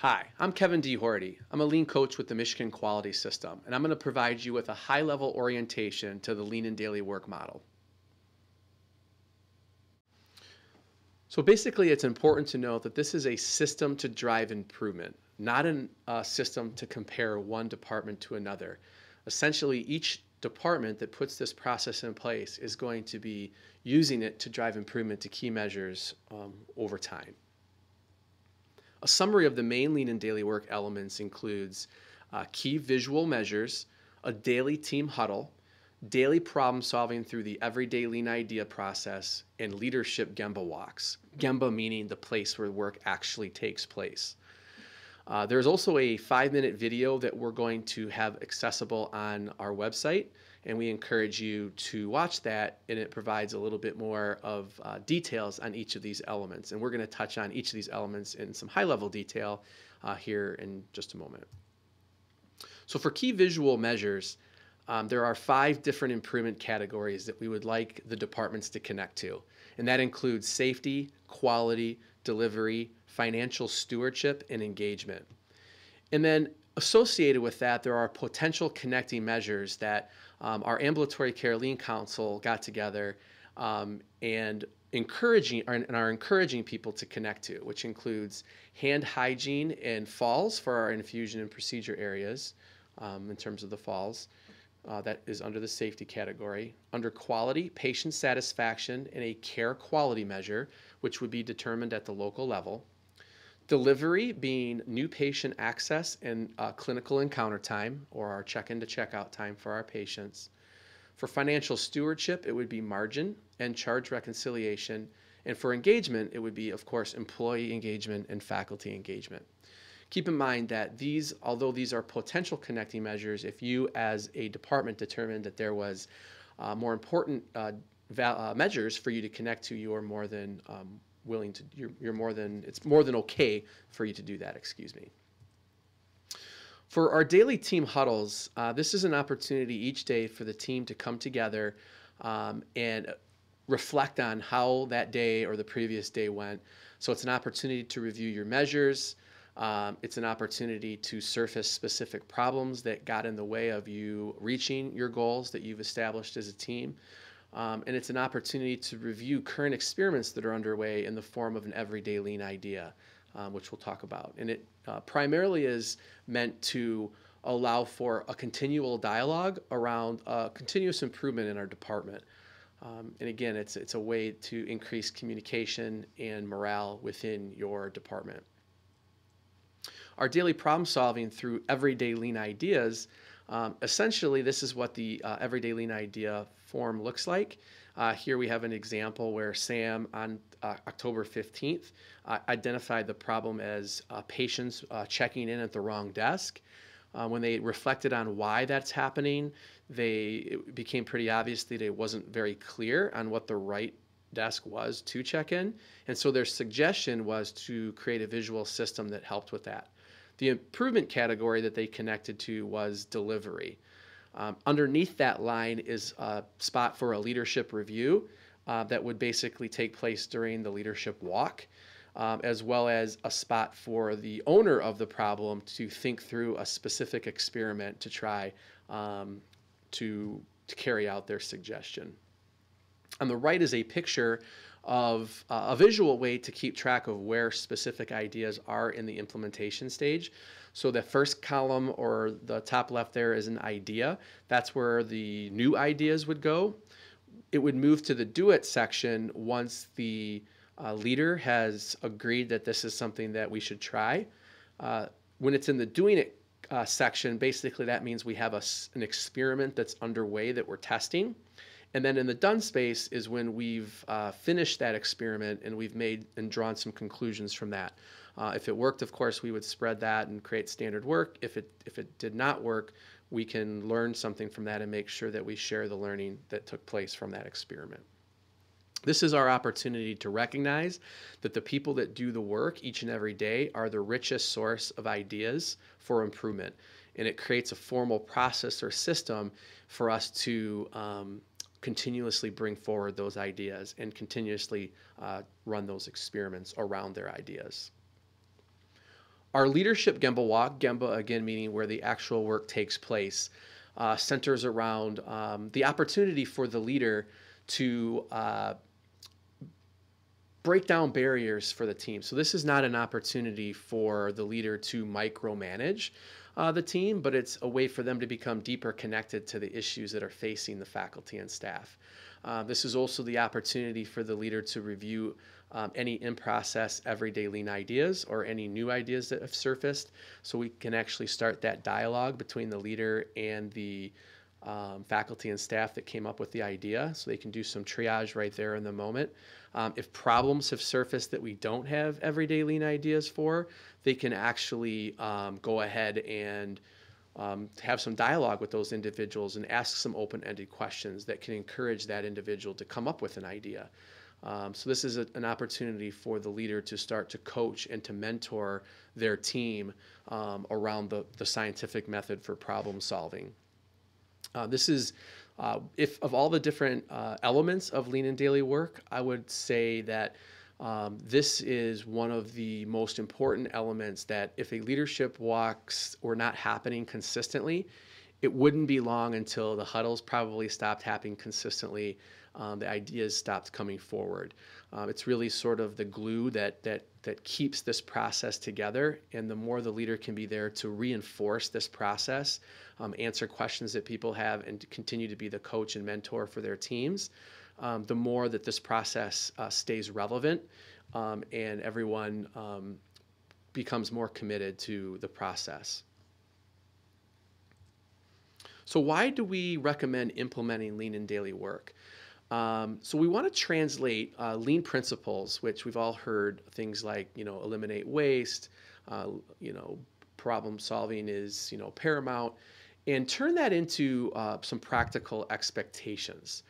Hi, I'm Kevin D. Horty. I'm a lean coach with the Michigan Quality System, and I'm going to provide you with a high level orientation to the lean in daily work model. So basically, it's important to note that this is a system to drive improvement, not a uh, system to compare one department to another. Essentially, each department that puts this process in place is going to be using it to drive improvement to key measures um, over time. A summary of the main lean in daily work elements includes uh, key visual measures, a daily team huddle, daily problem solving through the everyday lean idea process, and leadership Gemba walks. Gemba meaning the place where work actually takes place. Uh, there's also a five minute video that we're going to have accessible on our website and we encourage you to watch that and it provides a little bit more of uh, details on each of these elements. And we're going to touch on each of these elements in some high level detail uh, here in just a moment. So for key visual measures um, there are five different improvement categories that we would like the departments to connect to. And that includes safety quality delivery financial stewardship and engagement. And then associated with that, there are potential connecting measures that um, our ambulatory care lean council got together um, and encouraging and are encouraging people to connect to, which includes hand hygiene and falls for our infusion and procedure areas um, in terms of the falls. Uh, that is under the safety category. Under quality, patient satisfaction and a care quality measure, which would be determined at the local level. Delivery being new patient access and uh, clinical encounter time, or our check in to check out time for our patients. For financial stewardship, it would be margin and charge reconciliation. And for engagement, it would be, of course, employee engagement and faculty engagement. Keep in mind that these, although these are potential connecting measures, if you as a department determined that there was uh, more important uh, uh, measures for you to connect to, you more than um, willing to, you're, you're more than, it's more than okay for you to do that, excuse me. For our daily team huddles, uh, this is an opportunity each day for the team to come together um, and reflect on how that day or the previous day went. So it's an opportunity to review your measures. Um, it's an opportunity to surface specific problems that got in the way of you reaching your goals that you've established as a team. Um, and it's an opportunity to review current experiments that are underway in the form of an everyday lean idea, um, which we'll talk about. And it uh, primarily is meant to allow for a continual dialogue around uh, continuous improvement in our department. Um, and again, it's, it's a way to increase communication and morale within your department. Our daily problem solving through everyday lean ideas um, essentially, this is what the uh, everyday lean idea form looks like. Uh, here we have an example where Sam on uh, October 15th uh, identified the problem as uh, patients uh, checking in at the wrong desk. when they reflected on why that's happening, they it became pretty obvious that it wasn't very clear on what the right desk was to check in. And so their suggestion was to create a visual system that helped with that. The improvement category that they connected to was delivery. Um, underneath that line is a spot for a leadership review uh, that would basically take place during the leadership walk, um, as well as a spot for the owner of the problem to think through a specific experiment to try um, to, to carry out their suggestion. On the right is a picture of uh, a visual way to keep track of where specific ideas are in the implementation stage. So the first column or the top left there is an idea. That's where the new ideas would go. It would move to the do it section once the uh, leader has agreed that this is something that we should try. Uh, when it's in the doing it uh, section, basically that means we have a, an experiment that's underway that we're testing. And then in the done space is when we've uh, finished that experiment and we've made and drawn some conclusions from that. Uh, if it worked, of course, we would spread that and create standard work. If it, if it did not work, we can learn something from that and make sure that we share the learning that took place from that experiment. This is our opportunity to recognize that the people that do the work each and every day are the richest source of ideas for improvement. And it creates a formal process or system for us to um, continuously bring forward those ideas and continuously uh, run those experiments around their ideas. our leadership Gemba walk, Gemba again meaning where the actual work takes place, uh, centers around um, the opportunity for the leader to uh, break down barriers for the team. So this is not an opportunity for the leader to micromanage uh, the team, but it's a way for them to become deeper connected to the issues that are facing the faculty and staff. Uh, this is also the opportunity for the leader to review um, any in process everyday lean ideas or any new ideas that have surfaced so we can actually start that dialogue between the leader and the um, faculty and staff that came up with the idea so they can do some triage right there in the moment. Um, if problems have surfaced that we don't have everyday lean ideas for, they can actually um, go ahead and um, have some dialogue with those individuals and ask some open-ended questions that can encourage that individual to come up with an idea. Um, so this is a, an opportunity for the leader to start to coach and to mentor their team um, around the, the scientific method for problem solving. Uh, this is, uh, if of all the different uh, elements of lean in daily work, I would say that um, this is one of the most important elements that if a leadership walks or not happening consistently, it wouldn't be long until the huddles probably stopped happening consistently um, the ideas stopped coming forward. Um, it's really sort of the glue that that that keeps this process together. And the more the leader can be there to reinforce this process, um, answer questions that people have, and continue to be the coach and mentor for their teams, um, the more that this process uh, stays relevant um, and everyone um, becomes more committed to the process. So why do we recommend implementing lean in daily work? Um, so we want to translate uh, lean principles, which we've all heard things like you know eliminate waste, uh, you know problem solving is you know paramount, and turn that into uh, some practical expectations.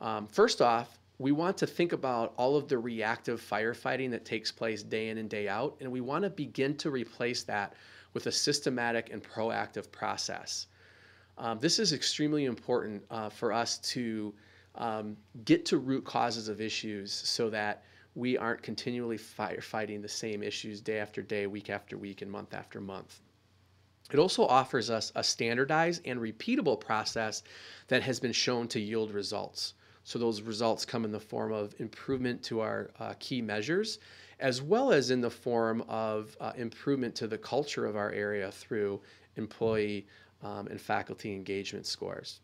Um, first off, we want to think about all of the reactive firefighting that takes place day in and day out, and we want to begin to replace that with a systematic and proactive process. Um, this is extremely important uh, for us to um, get to root causes of issues so that we aren't continually firefighting the same issues day after day, week after week, and month after month. It also offers us a standardized and repeatable process that has been shown to yield results. So those results come in the form of improvement to our uh, key measures, as well as in the form of uh, improvement to the culture of our area through employee um, and faculty engagement scores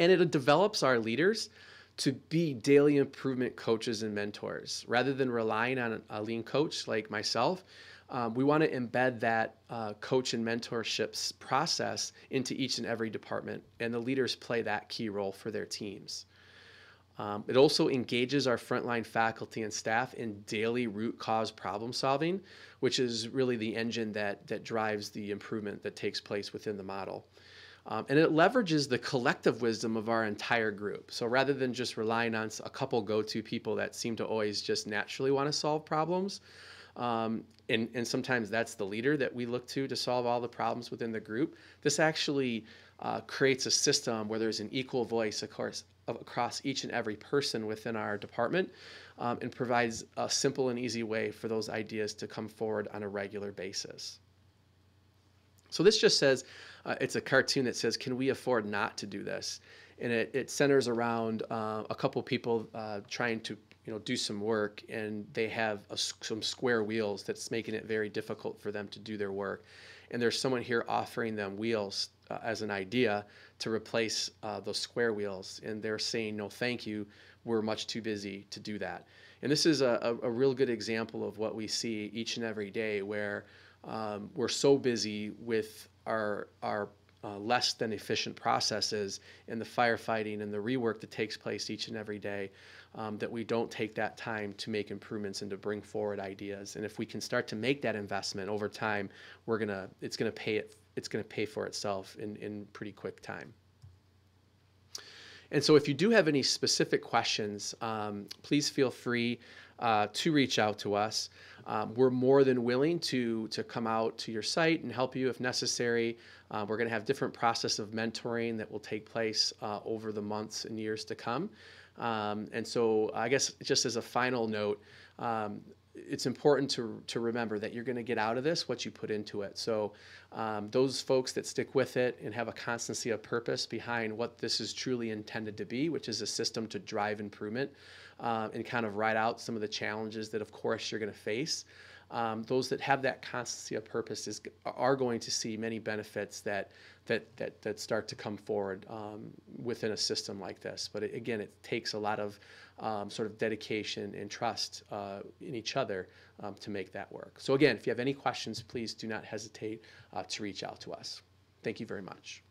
and it develops our leaders to be daily improvement coaches and mentors rather than relying on a lean coach like myself. Um, we want to embed that uh, coach and mentorships process into each and every department, and the leaders play that key role for their teams. Um, it also engages our frontline faculty and staff in daily root cause problem solving, which is really the engine that, that drives the improvement that takes place within the model. Um, and it leverages the collective wisdom of our entire group. So rather than just relying on a couple go to people that seem to always just naturally want to solve problems, um, and, and sometimes that's the leader that we look to to solve all the problems within the group, this actually uh, creates a system where there's an equal voice, of course, across each and every person within our department um, and provides a simple and easy way for those ideas to come forward on a regular basis. So this just says, uh, it's a cartoon that says, can we afford not to do this? And it, it centers around uh, a couple people uh, trying to you know, do some work and they have a, some square wheels that's making it very difficult for them to do their work. And there's someone here offering them wheels uh, as an idea to replace uh, those square wheels. And they're saying, no, thank you. We're much too busy to do that. And this is a, a, a real good example of what we see each and every day where um, we're so busy with our our uh, less than efficient processes in the firefighting and the rework that takes place each and every day um, that we don't take that time to make improvements and to bring forward ideas and if we can start to make that investment over time we're gonna it's gonna pay it it's gonna pay for itself in in pretty quick time and so if you do have any specific questions um, please feel free uh, to reach out to us. Um, we're more than willing to, to come out to your site and help you if necessary. Uh, we're going to have different process of mentoring that will take place uh, over the months and years to come. Um, and so I guess just as a final note, um, it's important to, to remember that you're going to get out of this what you put into it. So, um, those folks that stick with it and have a constancy of purpose behind what this is truly intended to be, which is a system to drive improvement uh, and kind of ride out some of the challenges that, of course, you're going to face. Um, those that have that constancy of purpose is, are going to see many benefits that that that, that start to come forward um, within a system like this. But it, again, it takes a lot of um, sort of dedication and trust uh, in each other um, to make that work. So again, if you have any questions, please do not hesitate uh, to reach out to us. Thank you very much.